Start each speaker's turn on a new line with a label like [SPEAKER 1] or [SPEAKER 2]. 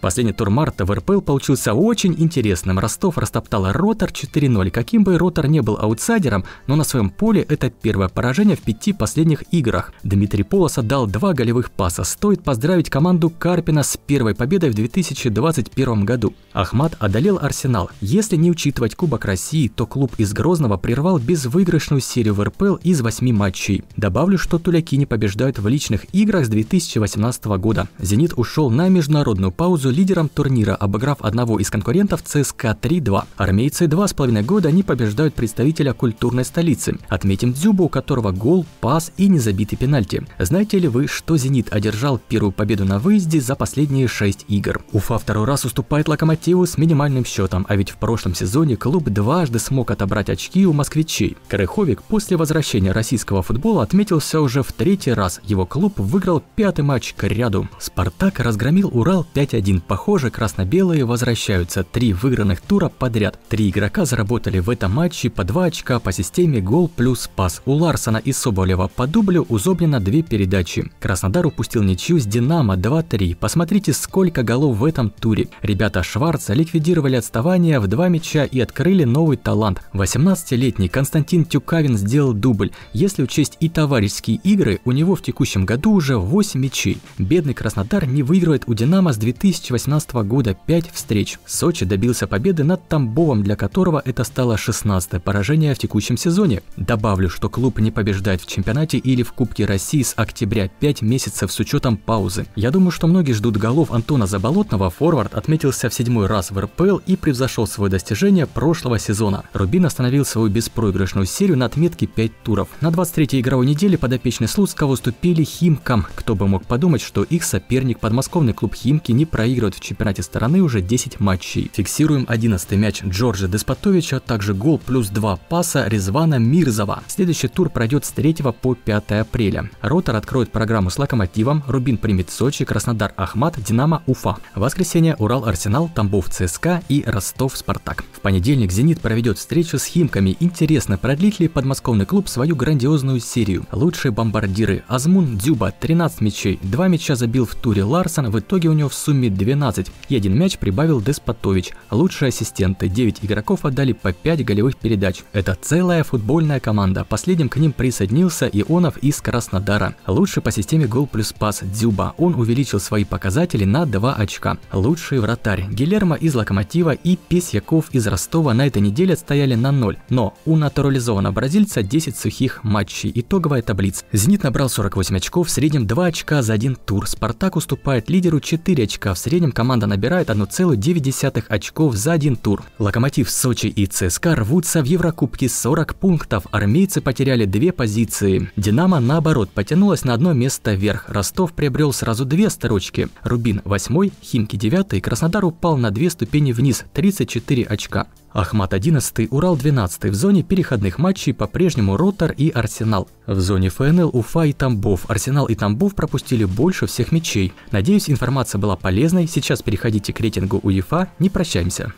[SPEAKER 1] Последний тур марта в РПЛ получился очень интересным. Ростов растоптал Ротор 4-0. Каким бы Ротор не был аутсайдером, но на своем поле это первое поражение в пяти последних играх. Дмитрий Полос отдал два голевых паса. Стоит поздравить команду Карпина с первой победой в 2021 году. Ахмат одолел Арсенал. Если не учитывать Кубок России, то клуб из Грозного прервал безвыигрышную серию в РПЛ из восьми матчей. Добавлю, что туляки не побеждают в личных играх с 2018 года. «Зенит» ушел на международную паузу лидером турнира, обыграв одного из конкурентов ЦСКА 3-2. Армейцы два с половиной года не побеждают представителя культурной столицы. Отметим Дзюбу, у которого гол, пас и незабитый пенальти. Знаете ли вы, что «Зенит» одержал первую победу на выезде за последние шесть игр? Уфа второй раз уступает «Локомотиву» с минимальным счетом, а ведь в прошлом сезоне клуб дважды смог отобрать очки у москвичей. Корыховик после возвращения российского футбола отметился уже в третий раз. Его клуб выиграл пятый матч к ряду. «Спартак» разгромил «Урал» 5-1. Похоже, красно-белые возвращаются. Три выигранных тура подряд. Три игрока заработали в этом матче по два очка по системе гол плюс пас. У Ларсона и Соболева по дублю, у Зобнина две передачи. Краснодар упустил ничью с «Динамо» 2-3. Посмотрите, сколько голов в этом туре. Ребята Шварца ликвидировали отставание в два мяча и открыли новый талант. 18-летний Константин Тюкавин сделал дубль. Если учесть и товарищеские игры, у него в текущем году уже 8 мячей. Бедный Краснодар не выигрывает у «Динамо» с 2018 года 5 встреч. Сочи добился победы над Тамбовом, для которого это стало 16 поражение в текущем сезоне. Добавлю, что клуб не побеждает в чемпионате или в Кубке России с октября 5 месяцев с учетом паузы. Я думаю, что многие ждут голов Антона Заболотного. Форвард отметился в седьмой раз в РПЛ и превзошел свое достижение прошлого сезона. Рубин остановил свою беспроигрышную серию на отметке 5 туров. На 23-й игровой неделе подопечные Слуцкого уступили Химкам. Кто бы мог подумать, что их соперник, подмосковный клуб Химки, не проигрывает в чемпионате стороны уже 10 матчей. Фиксируем 11-й мяч Джорджа Деспотовича, также гол плюс 2 паса Резвана Мирзова. Следующий тур пройдет с 3 по 5 апреля. Ротор откроет программу с Локомотивом, Рубин примет Сочи, Краснодар Ахмат, Динамо Уфа. В воскресенье Урал Арсенал, Тамбов ЦСКА и Ростов Спартак. В понедельник Зенит проведет встречу с Химками. Интересно, продлит ли подмосковный клуб свою грандиозную серию? Лучшие бомбардиры Азмун Дзюба 13 мячей, 2 мяча забил в туре Ларсон, в итоге у него в сумме 12 и один мяч прибавил Деспотович. Лучшие ассистенты 9 игроков отдали по 5 голевых передач. Это целая футбольная команда. Последним к ним присоединился Ионов из Краснодара. Лучший по системе гол плюс пас Дзюба. Он увеличил свои показатели на 2 очка. Лучший вратарь Гилермо из Локомотива и Песьяков из Ростова на этой неделе отстояли на 0. Но у натурализованного бразильца 10 сухих матчей. Итоговая таблица. Зенит набрал 48 очков, в среднем 2 очка за один тур. Спартак уступает лидеру 4 очка. В среднем команда набирает 1,9 очков за один тур. Локомотив Сочи и ЦСКА рвутся в Еврокубке 40 пунктов. Армейцы потеряли две позиции. Динамо, наоборот, потянулась на одно место вверх. Ростов приобрел сразу две строчки. Рубин 8, Химки 9, Краснодар упал на две ступени вниз, 34 очка. Ахмат 11, Урал 12. В зоне переходных матчей по-прежнему Ротор и Арсенал. В зоне ФНЛ Уфа и Тамбов. Арсенал и Тамбов пропустили больше всех мячей. Надеюсь, информация была полезной. Сейчас переходите к рейтингу УЕФА. Не прощаемся.